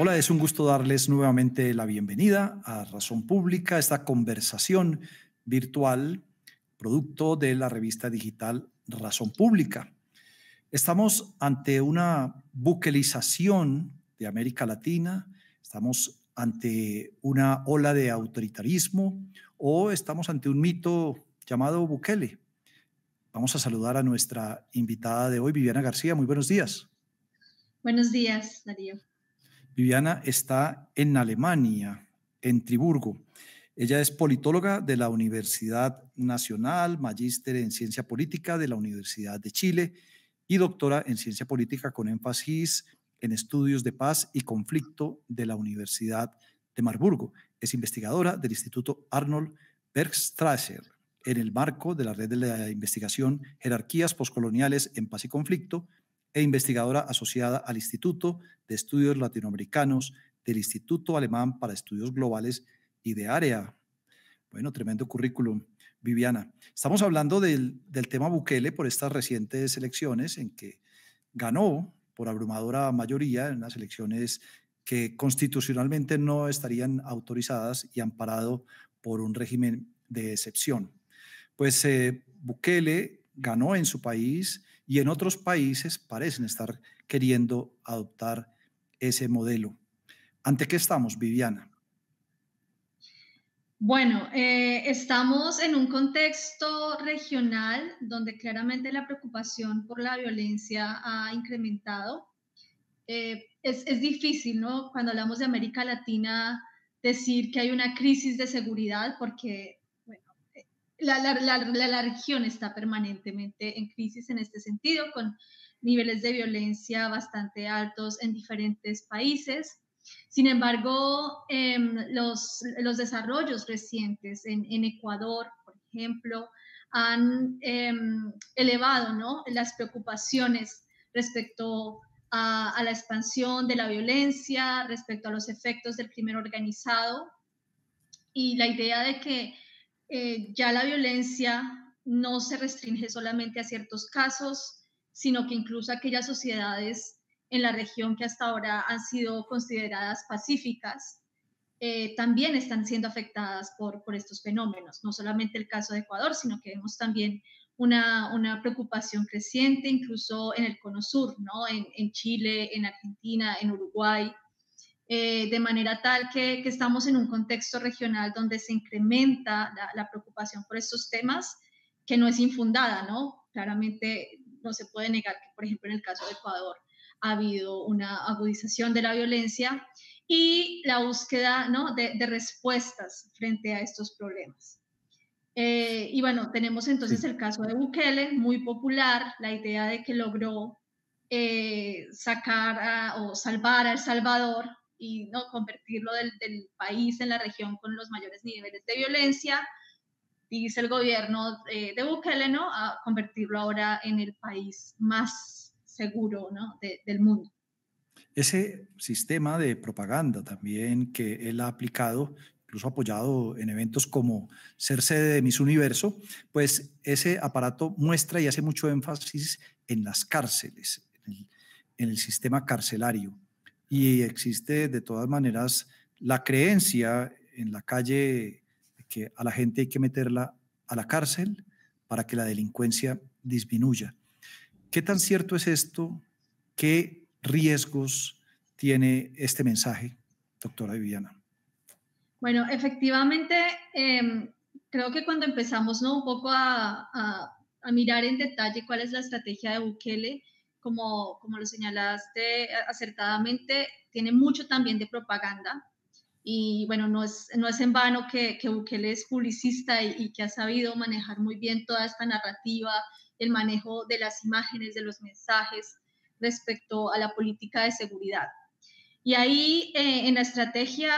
Hola, es un gusto darles nuevamente la bienvenida a Razón Pública, esta conversación virtual, producto de la revista digital Razón Pública. Estamos ante una buquelización de América Latina, estamos ante una ola de autoritarismo o estamos ante un mito llamado Bukele. Vamos a saludar a nuestra invitada de hoy, Viviana García. Muy buenos días. Buenos días, Darío. Viviana está en Alemania, en Triburgo. Ella es politóloga de la Universidad Nacional, magíster en Ciencia Política de la Universidad de Chile y doctora en Ciencia Política con énfasis en estudios de paz y conflicto de la Universidad de Marburgo. Es investigadora del Instituto Arnold Bergstrasser en el marco de la red de la investigación Jerarquías Postcoloniales en Paz y Conflicto e investigadora asociada al Instituto de Estudios Latinoamericanos del Instituto Alemán para Estudios Globales y de Área. Bueno, tremendo currículum. Viviana, estamos hablando del, tema Bukele por estas recientes elecciones en que ganó por abrumadora mayoría en unas elecciones que constitucionalmente no estarían autorizadas y amparado por un régimen de excepción. Pues eh, Bukele ganó en su país y en otros países parecen estar queriendo adoptar ese modelo. ¿Ante qué estamos, Viviana? Bueno, eh, estamos en un contexto regional donde claramente la preocupación por la violencia ha incrementado. Eh, es, es, difícil, ¿no? Cuando hablamos de América Latina, decir que hay una crisis de seguridad porque la, la, la, región está permanentemente en crisis en este sentido, con niveles de violencia bastante altos en diferentes países. Sin embargo, em, los, los, desarrollos recientes en, Ecuador, por ejemplo, han em, elevado ¿no? las preocupaciones respecto a, a, la expansión de la violencia, respecto a los efectos del crimen organizado y la idea de que eh, ya la violencia no se restringe solamente a ciertos casos, sino que incluso aquellas sociedades en la región que hasta ahora han sido consideradas pacíficas, eh, también están siendo afectadas por, estos fenómenos. No solamente el caso de Ecuador, sino que vemos también una, preocupación creciente, incluso en el Cono Sur, ¿no? en Chile, en Argentina, en Uruguay, eh, de manera tal que, estamos en un contexto regional donde se incrementa la, preocupación por estos temas, que no es infundada, ¿no? Claramente no se puede negar que, por ejemplo, en el caso de Ecuador ha habido una agudización de la violencia y la búsqueda ¿no? de, respuestas frente a estos problemas. Eh, y bueno, tenemos entonces el caso de Bukele, muy popular, la idea de que logró eh, sacar o salvar a El Salvador y no convertirlo del, país en la región con los mayores niveles de violencia, dice el gobierno eh, de Bukele, ¿no? A convertirlo ahora en el país más seguro ¿no? del mundo. Ese sistema de propaganda también que él ha aplicado, incluso apoyado en eventos como ser sede de Miss Universo, pues ese aparato muestra y hace mucho énfasis en las cárceles, en el sistema carcelario y existe de todas maneras la creencia en la calle que a la gente hay que meterla a la cárcel para que la delincuencia disminuya. ¿Qué tan cierto es esto? ¿Qué riesgos tiene este mensaje, doctora Viviana? Bueno, efectivamente, em, creo que cuando empezamos ¿no? un poco a, a mirar en detalle cuál es la estrategia de Bukele, como, como lo señalaste acertadamente, tiene mucho también de propaganda. Y bueno, no es, no es en vano que, que Bukele es publicista y, que ha sabido manejar muy bien toda esta narrativa, el manejo de las imágenes, de los mensajes respecto a la política de seguridad. Y ahí eh, en la estrategia,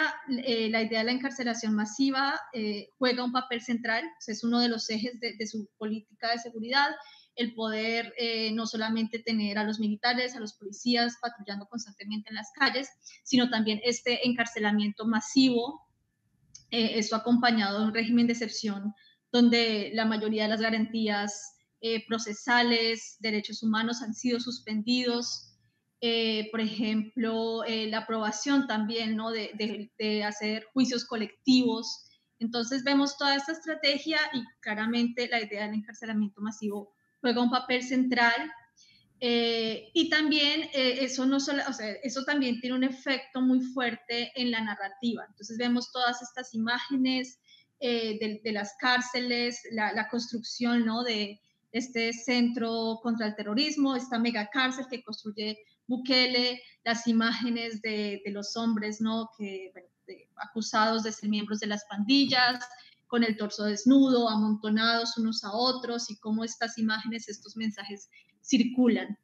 eh, la idea de la encarcelación masiva eh, juega un papel central, es uno de los ejes de, de, su política de seguridad el poder eh, no solamente tener a los militares, a los policías patrullando constantemente en las calles, sino también este encarcelamiento masivo, eh, esto acompañado de un régimen de excepción donde la mayoría de las garantías eh, procesales, derechos humanos han sido suspendidos eh, por ejemplo, la aprobación también, ¿no? De, de, hacer juicios colectivos. Entonces vemos toda esta estrategia y claramente la idea del encarcelamiento masivo juega un papel central. Eh, y también eso, no solo, o sea, eso también tiene un efecto muy fuerte en la narrativa. Entonces vemos todas estas imágenes de, de, las cárceles, la, la construcción ¿no? de este centro contra el terrorismo, esta mega cárcel que construye Bukele, las imágenes de, los hombres, ¿no? Que, acusados de ser miembros de las pandillas, con el torso desnudo, amontonados unos a otros, y cómo estas imágenes, estos mensajes circulan.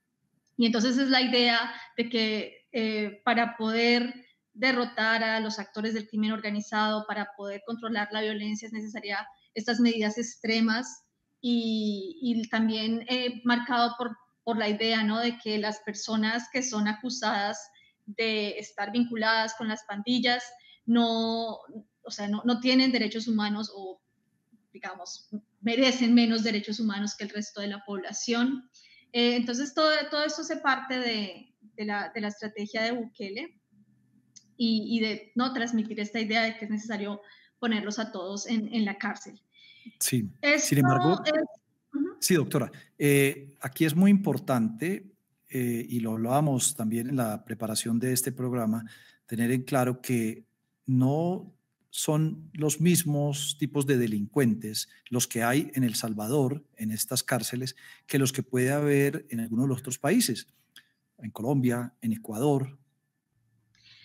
Y entonces es la idea de que eh, para poder derrotar a los actores del crimen organizado, para poder controlar la violencia, es necesaria estas medidas extremas y, también eh, marcado por por la idea ¿no? de que las personas que son acusadas de estar vinculadas con las pandillas no, o sea, no, no tienen derechos humanos o, digamos, merecen menos derechos humanos que el resto de la población. Eh, entonces, todo, todo esto se parte de, de, la, de la, estrategia de Bukele y, y, de no transmitir esta idea de que es necesario ponerlos a todos en, en la cárcel. Sí, sin embargo... Sí, doctora. Eh, aquí es muy importante, eh, y lo hablábamos también en la preparación de este programa, tener en claro que no son los mismos tipos de delincuentes los que hay en El Salvador, en estas cárceles, que los que puede haber en algunos de los otros países, en Colombia, en Ecuador.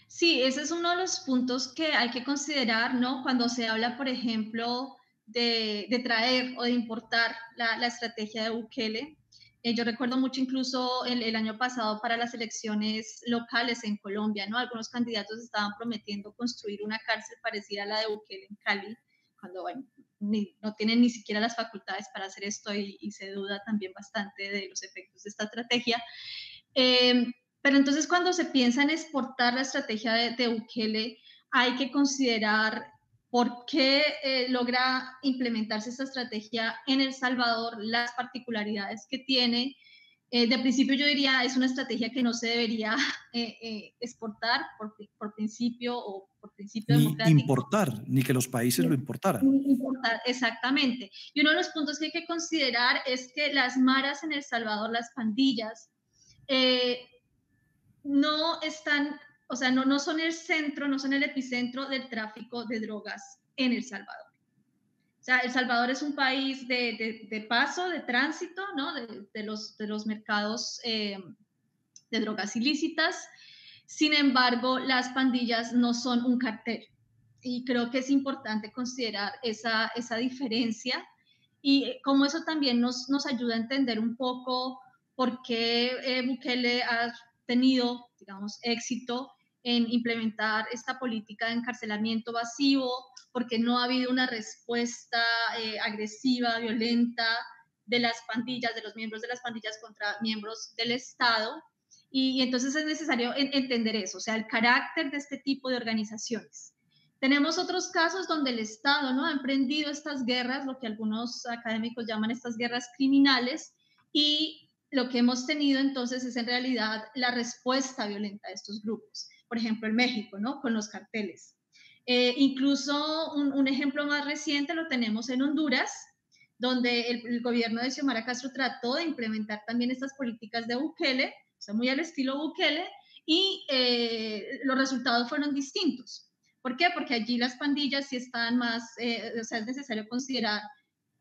Sí, ese es uno de los puntos que hay que considerar, ¿no? Cuando se habla, por ejemplo, de, traer o de importar la, estrategia de Bukele. Eh, yo recuerdo mucho incluso el, año pasado para las elecciones locales en Colombia, ¿no? Algunos candidatos estaban prometiendo construir una cárcel parecida a la de Bukele en Cali, cuando, bueno, no tienen ni siquiera las facultades para hacer esto y, se duda también bastante de los efectos de esta estrategia. Eh, pero entonces cuando se piensa en exportar la estrategia de, de Bukele, hay que considerar por qué eh, logra implementarse esta estrategia en El Salvador, las particularidades que tiene. Eh, de principio yo diría es una estrategia que no se debería eh, exportar por, por, principio o por principio ni importar, ni que los países lo importaran. Importar, exactamente. Y uno de los puntos que hay que considerar es que las maras en El Salvador, las pandillas, no están o sea, no, no son el centro, no son el epicentro del tráfico de drogas en El Salvador. O sea, El Salvador es un país de, de, paso, de tránsito, ¿no? De, los, de los mercados eh, de drogas ilícitas. Sin embargo, las pandillas no son un cartel. Y creo que es importante considerar esa, esa diferencia y cómo eso también nos, nos ayuda a entender un poco por qué eh, Bukele ha tenido, digamos, éxito en implementar esta política de encarcelamiento masivo, porque no ha habido una respuesta eh, agresiva, violenta de las pandillas, de los miembros de las pandillas contra miembros del Estado. Y, entonces es necesario entender eso, o sea, el carácter de este tipo de organizaciones. Tenemos otros casos donde el Estado ¿no? ha emprendido estas guerras, lo que algunos académicos llaman estas guerras criminales, y lo que hemos tenido entonces es en realidad la respuesta violenta de estos grupos por ejemplo, en México, ¿no? Con los carteles. Eh, incluso un, ejemplo más reciente lo tenemos en Honduras, donde el, gobierno de Xiomara Castro trató de implementar también estas políticas de Bukele, o sea, muy al estilo Bukele, y eh, los resultados fueron distintos. ¿Por qué? Porque allí las pandillas sí están más, eh, o sea, es necesario considerar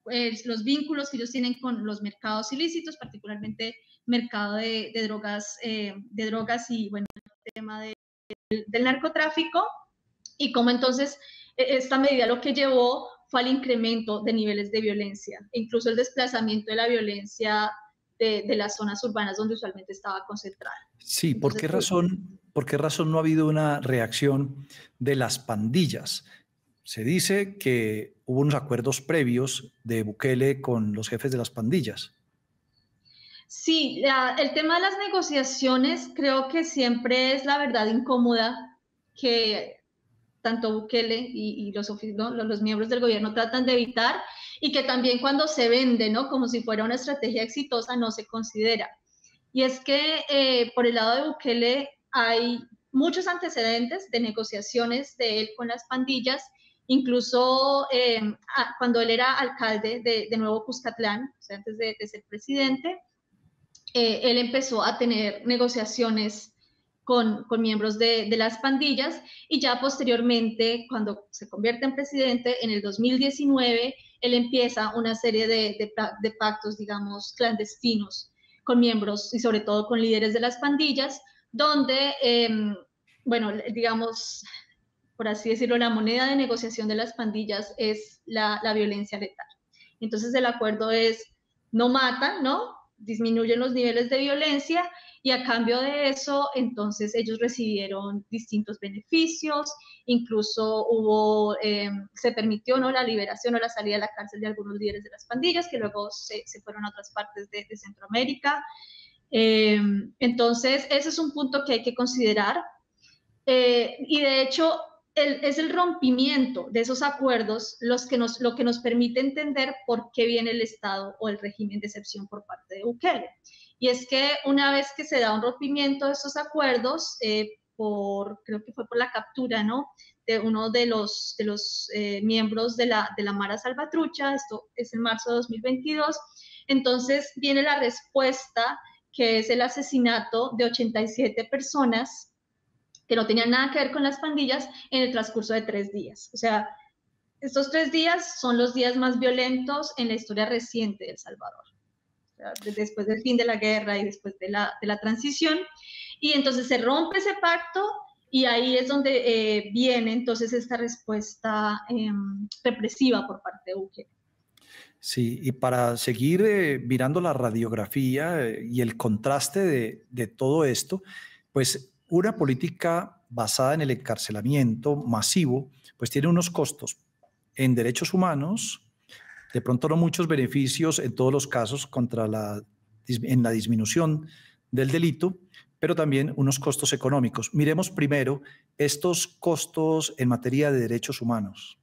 pues, los vínculos que ellos tienen con los mercados ilícitos, particularmente mercado de, de drogas, de drogas y, bueno, el tema de del narcotráfico y cómo entonces e, esta medida lo que llevó fue al incremento de niveles de violencia, incluso el desplazamiento de la violencia de, las zonas urbanas donde usualmente estaba concentrada. Sí, ¿por qué, pues, razón, ¿por qué razón no ha habido una reacción de las pandillas? Se dice que hubo unos acuerdos previos de Bukele con los jefes de las pandillas. Sí, el tema de las negociaciones creo que siempre es la verdad incómoda que tanto Bukele y, los, miembros del gobierno tratan de evitar y que también cuando se vende, ¿no? Como si fuera una estrategia exitosa, no se considera. Y es que eh, por el lado de Bukele hay muchos antecedentes de negociaciones de él con las pandillas, incluso eh, cuando él era alcalde de, Nuevo Cuscatlán, o antes de, ser presidente, eh, él empezó a tener negociaciones con, miembros de, las pandillas y ya posteriormente, cuando se convierte en presidente, en el 2019, él empieza una serie de, de pactos, digamos, clandestinos con miembros y sobre todo con líderes de las pandillas, donde, em, bueno, digamos, por así decirlo, la moneda de negociación de las pandillas es la, la violencia letal. Entonces el acuerdo es, no matan, ¿no? Disminuyen los niveles de violencia y a cambio de eso, entonces ellos recibieron distintos beneficios, incluso hubo, em, se permitió ¿no? la liberación o la salida de la cárcel de algunos líderes de las pandillas que luego se, se fueron a otras partes de, de Centroamérica. Em, entonces, ese es un punto que hay que considerar. Eh, y de hecho, es el rompimiento de esos acuerdos los que nos, lo que nos permite entender por qué viene el Estado o el régimen de excepción por parte de Bukele. Y es que una vez que se da un rompimiento de esos acuerdos, eh, por, creo que fue por la captura, ¿no? De uno de los, de los eh, miembros de la, de la Mara Salvatrucha, esto es en marzo de 2022, entonces viene la respuesta que es el asesinato de 87 personas que no tenían nada que ver con las pandillas en el transcurso de tres días. O sea, estos tres días son los días más violentos en la historia reciente de El Salvador, después del fin de la guerra y después de la, de la transición. Y entonces se rompe ese pacto y ahí es donde eh, viene entonces esta respuesta em, represiva por parte de Bukele. Sí, y para seguir eh, mirando la radiografía eh, y el contraste de, todo esto, pues una política basada en el encarcelamiento masivo, pues tiene unos costos en derechos humanos, de pronto no muchos beneficios en todos los casos contra la, en la disminución del delito, pero también unos costos económicos. Miremos primero estos costos en materia de derechos humanos.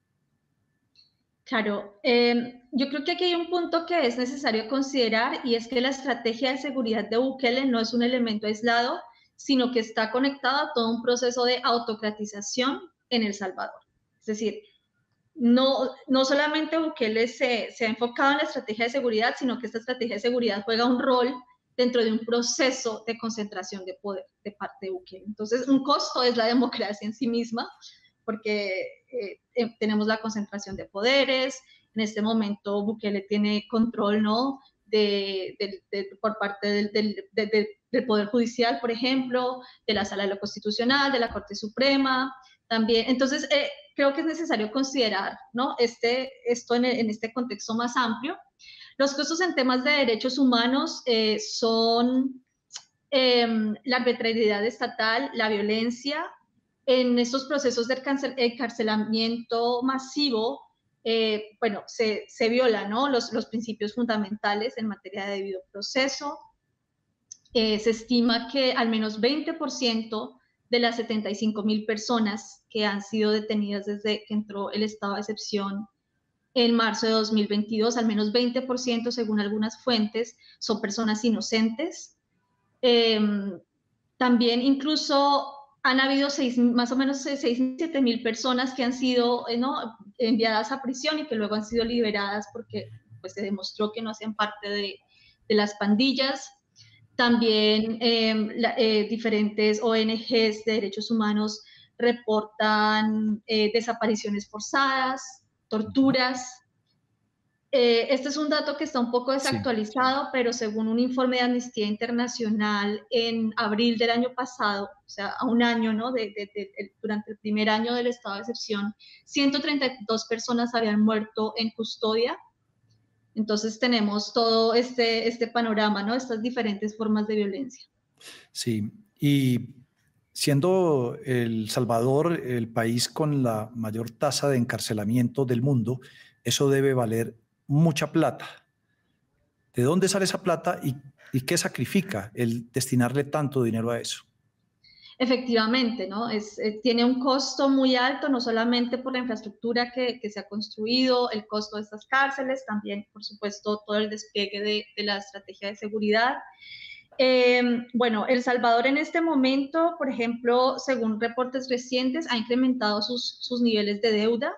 Claro, em, yo creo que aquí hay un punto que es necesario considerar y es que la estrategia de seguridad de Bukele no es un elemento aislado, sino que está conectado a todo un proceso de autocratización en El Salvador. Es decir, no, no solamente Bukele se, se ha enfocado en la estrategia de seguridad, sino que esta estrategia de seguridad juega un rol dentro de un proceso de concentración de poder de parte de Bukele. Entonces, un costo es la democracia en sí misma, porque eh, eh, tenemos la concentración de poderes, en este momento Bukele tiene control, ¿no? De, por parte del, del, Poder Judicial, por ejemplo, de la Sala de lo Constitucional, de la Corte Suprema, también. Entonces, eh, creo que es necesario considerar, ¿no? Este, esto en, en este contexto más amplio. Los costos en temas de derechos humanos son em, la arbitrariedad estatal, la violencia, en estos procesos de encarcelamiento masivo, eh, bueno, se, se violan ¿no? los, los, principios fundamentales en materia de debido proceso. Eh, se estima que al menos 20% de las 75 mil personas que han sido detenidas desde que entró el estado de excepción en marzo de 2022, al menos 20% según algunas fuentes, son personas inocentes. Em, también incluso han habido seis, más o menos 6, 7 mil personas que han sido eh, ¿no? enviadas a prisión y que luego han sido liberadas porque pues, se demostró que no hacían parte de, de las pandillas. También em, eh, diferentes ONGs de derechos humanos reportan eh, desapariciones forzadas, torturas, eh, este es un dato que está un poco desactualizado, pero según un informe de Amnistía Internacional en abril del año pasado, o sea, a un año, ¿no? De, durante el primer año del estado de excepción, 132 personas habían muerto en custodia. Entonces tenemos todo este, este panorama, ¿no? Estas diferentes formas de violencia. Sí, y siendo El Salvador el país con la mayor tasa de encarcelamiento del mundo, eso debe valer mucha plata. ¿De dónde sale esa plata y, qué sacrifica el destinarle tanto dinero a eso? Efectivamente, ¿no? Es, eh, tiene un costo muy alto, no solamente por la infraestructura que, se ha construido, el costo de estas cárceles, también, por supuesto, todo el despliegue de, la estrategia de seguridad. Em, bueno, El Salvador en este momento, por ejemplo, según reportes recientes, ha incrementado sus, sus niveles de deuda.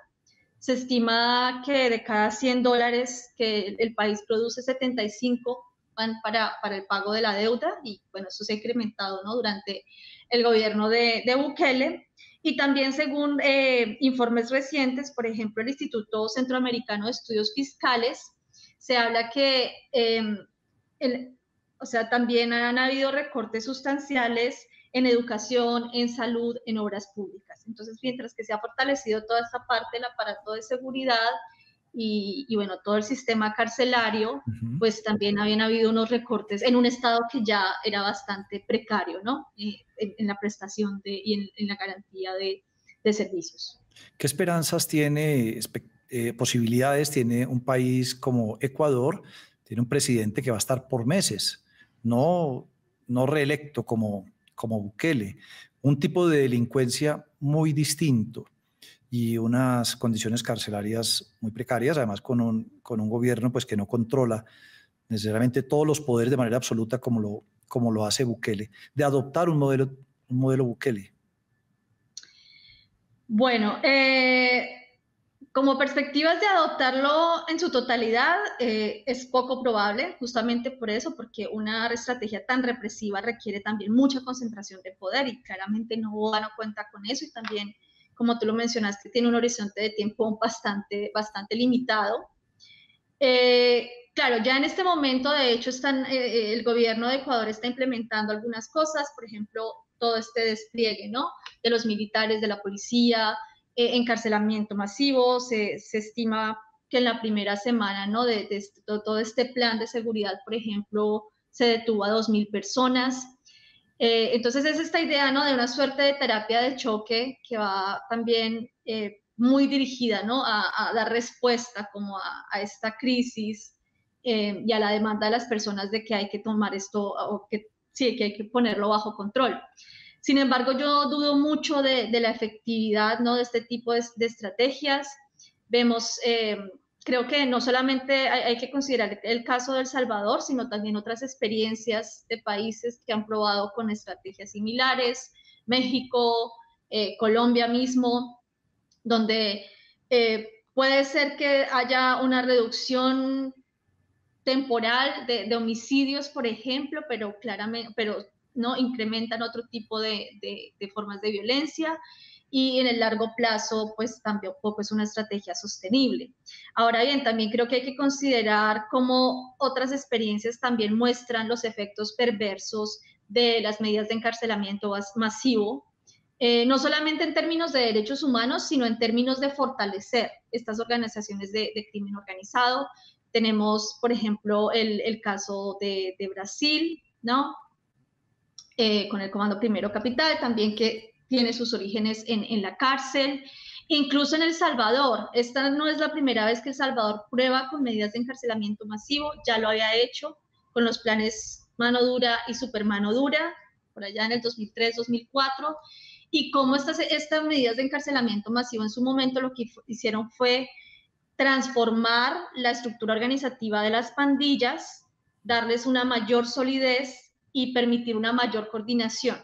Se estima que de cada 100 dólares que el país produce, 75 van para, para el pago de la deuda y bueno, eso se ha incrementado ¿no? durante el gobierno de, de Bukele. Y también según eh, informes recientes, por ejemplo, el Instituto Centroamericano de Estudios Fiscales, se habla que em, el, o sea, también han habido recortes sustanciales en educación, en salud, en obras públicas. Entonces, mientras que se ha fortalecido toda esta parte del aparato de seguridad y, bueno, todo el sistema carcelario, pues también habían habido unos recortes en un estado que ya era bastante precario, ¿no? Eh, en, la prestación de, y en, la garantía de, servicios. ¿Qué esperanzas tiene, eh, posibilidades tiene un país como Ecuador? Tiene un presidente que va a estar por meses no, no reelecto como, como Bukele, un tipo de delincuencia muy distinto y unas condiciones carcelarias muy precarias, además con un, con un gobierno pues, que no controla necesariamente todos los poderes de manera absoluta como lo, como lo hace Bukele, de adoptar un modelo, un modelo Bukele. Bueno, eh, como perspectivas de adoptarlo en su totalidad eh, es poco probable, justamente por eso, porque una estrategia tan represiva requiere también mucha concentración de poder y claramente no no cuenta con eso y también, como tú lo mencionaste, tiene un horizonte de tiempo bastante, bastante limitado. Eh, claro, ya en este momento, de hecho, están, eh, el gobierno de Ecuador está implementando algunas cosas, por ejemplo, todo este despliegue, ¿no? De los militares, de la policía, eh, encarcelamiento masivo, se, estima que en la primera semana ¿no? de, este, todo, este plan de seguridad, por ejemplo, se detuvo a 2.000 personas. Eh, entonces es esta idea ¿no? de una suerte de terapia de choque que va también eh, muy dirigida ¿no? a, dar respuesta como a, esta crisis y a la demanda de las personas de que hay que tomar esto, o que sí, que hay que ponerlo bajo control. Sin embargo, yo dudo mucho de, la efectividad de este tipo de, estrategias. Vemos, eh, creo que no solamente hay, que considerar el caso de El Salvador, sino también otras experiencias de países que han probado con estrategias similares, México, eh, Colombia mismo, donde eh, puede ser que haya una reducción temporal de, de, homicidios, por ejemplo, pero claramente, pero ¿no? incrementan otro tipo de, formas de violencia y en el largo plazo, pues tampoco es una estrategia sostenible. Ahora bien, también creo que hay que considerar cómo otras experiencias también muestran los efectos perversos de las medidas de encarcelamiento masivo, eh, no solamente en términos de derechos humanos, sino en términos de fortalecer estas organizaciones de, crimen organizado. Tenemos, por ejemplo, el, caso de, de Brasil, ¿no? Eh, con el Comando Primero Capital, también que tiene sus orígenes en, en, la cárcel, incluso en El Salvador. Esta no es la primera vez que El Salvador prueba con medidas de encarcelamiento masivo, ya lo había hecho con los planes mano dura y super mano dura, por allá en el 2003-2004, y cómo estas, estas medidas de encarcelamiento masivo en su momento lo que hicieron fue transformar la estructura organizativa de las pandillas, darles una mayor solidez y permitir una mayor coordinación.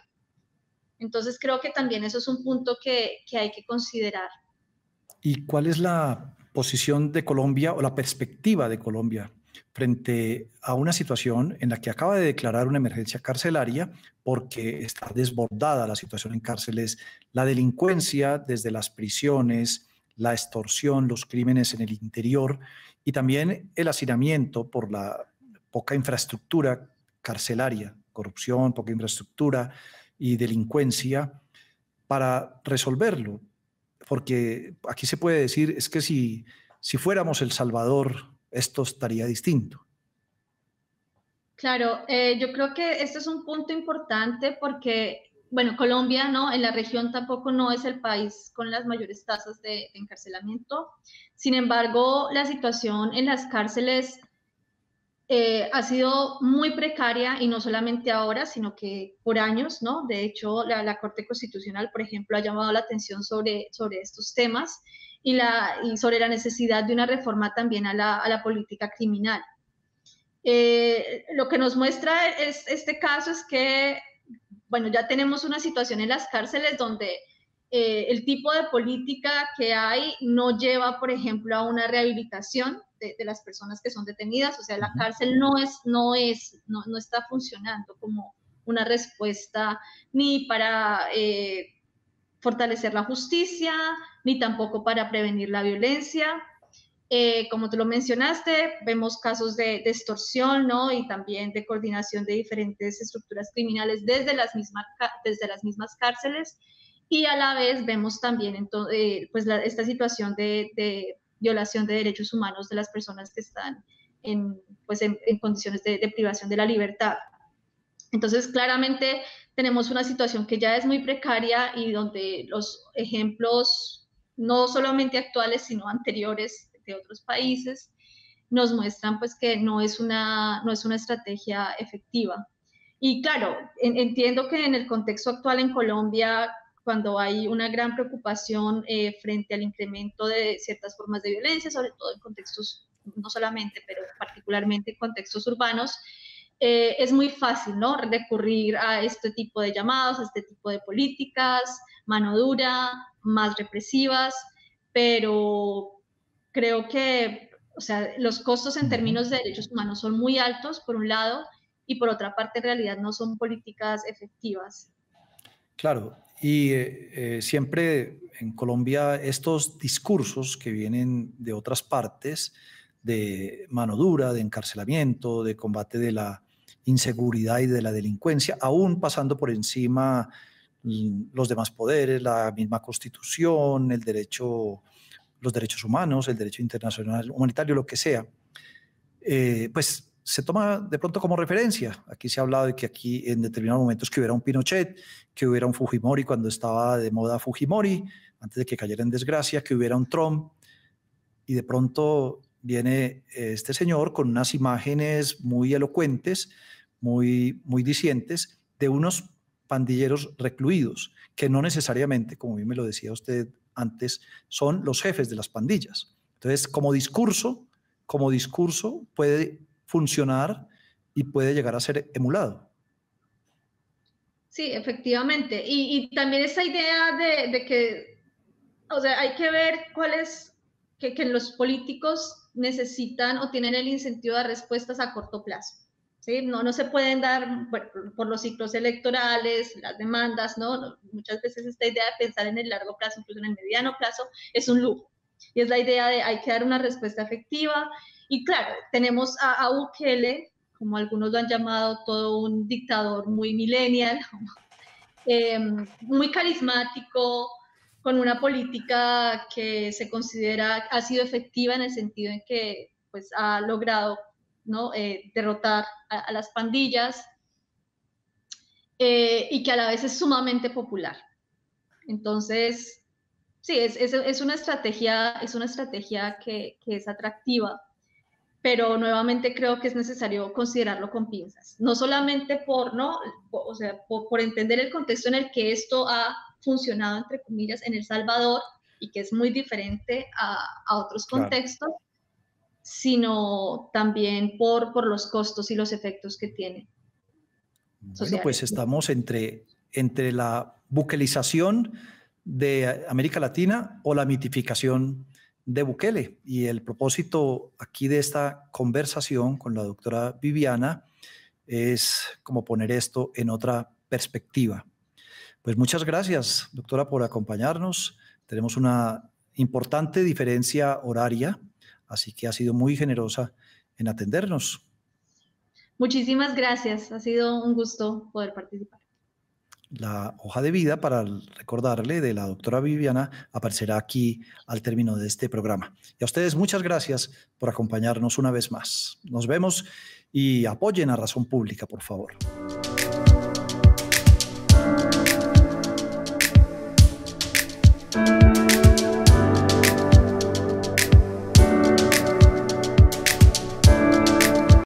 Entonces creo que también eso es un punto que, que hay que considerar. ¿Y cuál es la posición de Colombia o la perspectiva de Colombia frente a una situación en la que acaba de declarar una emergencia carcelaria porque está desbordada la situación en cárceles, la delincuencia desde las prisiones, la extorsión, los crímenes en el interior y también el hacinamiento por la poca infraestructura carcelaria, corrupción, poca infraestructura y delincuencia, para resolverlo. Porque aquí se puede decir, es que si, si fuéramos El Salvador, esto estaría distinto. Claro, eh, yo creo que este es un punto importante porque, bueno, Colombia, ¿no? En la región tampoco no es el país con las mayores tasas de encarcelamiento. Sin embargo, la situación en las cárceles eh, ha sido muy precaria y no solamente ahora, sino que por años, ¿no? De hecho, la, Corte Constitucional, por ejemplo, ha llamado la atención sobre, sobre estos temas y, la, y sobre la necesidad de una reforma también a la, a la política criminal. Eh, lo que nos muestra es, este caso es que, bueno, ya tenemos una situación en las cárceles donde eh, el tipo de política que hay no lleva, por ejemplo, a una rehabilitación de, las personas que son detenidas. O sea, la cárcel no, es, no, es, no, no está funcionando como una respuesta ni para eh, fortalecer la justicia, ni tampoco para prevenir la violencia. Eh, como tú lo mencionaste, vemos casos de, extorsión ¿no? y también de coordinación de diferentes estructuras criminales desde las mismas, desde las mismas cárceles y a la vez vemos también eh, pues esta situación de, violación de derechos humanos de las personas que están en, pues en, condiciones de, de, privación de la libertad. Entonces, claramente tenemos una situación que ya es muy precaria y donde los ejemplos, no solamente actuales, sino anteriores, de otros países nos muestran pues que no es una, no es una estrategia efectiva. Y claro, entiendo que en el contexto actual en Colombia, cuando hay una gran preocupación eh, frente al incremento de ciertas formas de violencia, sobre todo en contextos, no solamente, pero particularmente en contextos urbanos, eh, es muy fácil, ¿no? Recurrir a este tipo de llamados, a este tipo de políticas, mano dura, más represivas, pero creo que, o sea, los costos en términos de derechos humanos son muy altos, por un lado, y por otra parte, en realidad no son políticas efectivas. Claro, y eh, siempre en Colombia estos discursos que vienen de otras partes, de mano dura, de encarcelamiento, de combate de la inseguridad y de la delincuencia, aún pasando por encima mm, los demás poderes, la misma constitución, el derecho los derechos humanos, el derecho internacional humanitario, lo que sea, eh, pues se toma de pronto como referencia. Aquí se ha hablado de que aquí en determinados momentos que hubiera un Pinochet, que hubiera un Fujimori cuando estaba de moda Fujimori, antes de que cayera en desgracia, que hubiera un Trump, y de pronto viene este señor con unas imágenes muy elocuentes, muy, muy dicientes, de unos pandilleros recluidos, que no necesariamente, como bien me lo decía usted antes son los jefes de las pandillas. Entonces, como discurso, como discurso puede funcionar y puede llegar a ser emulado. Sí, efectivamente. Y, también esa idea de, que, o sea, hay que ver cuáles, que, que los políticos necesitan o tienen el incentivo de respuestas a corto plazo. No, no se pueden dar por, los ciclos electorales, las demandas, ¿no? Muchas veces esta idea de pensar en el largo plazo, incluso en el mediano plazo, es un lujo. Y es la idea de hay que dar una respuesta efectiva. Y claro, tenemos a, a Bukele, como algunos lo han llamado, todo un dictador muy millennial, em, muy carismático, con una política que se considera ha sido efectiva en el sentido en que pues, ha logrado ¿no? Eh, derrotar a, las pandillas eh, y que a la vez es sumamente popular. Entonces, sí, es, es, una estrategia, es una estrategia que, que, es atractiva, pero nuevamente creo que es necesario considerarlo con pinzas, no solamente por, ¿no? O sea, por, entender el contexto en el que esto ha funcionado, entre comillas, en El Salvador y que es muy diferente a, a otros contextos, sino también por, por los costos y los efectos que tiene. Bueno, pues estamos entre, entre la buquelización de América Latina o la mitificación de Bukele. Y el propósito aquí de esta conversación con la doctora Viviana es como poner esto en otra perspectiva. Pues muchas gracias, doctora, por acompañarnos. Tenemos una importante diferencia horaria Así que ha sido muy generosa en atendernos. Muchísimas gracias, ha sido un gusto poder participar. La hoja de vida, para recordarle, de la doctora Viviana aparecerá aquí al término de este programa. Y a ustedes muchas gracias por acompañarnos una vez más. Nos vemos y apoyen a Razón Pública, por favor.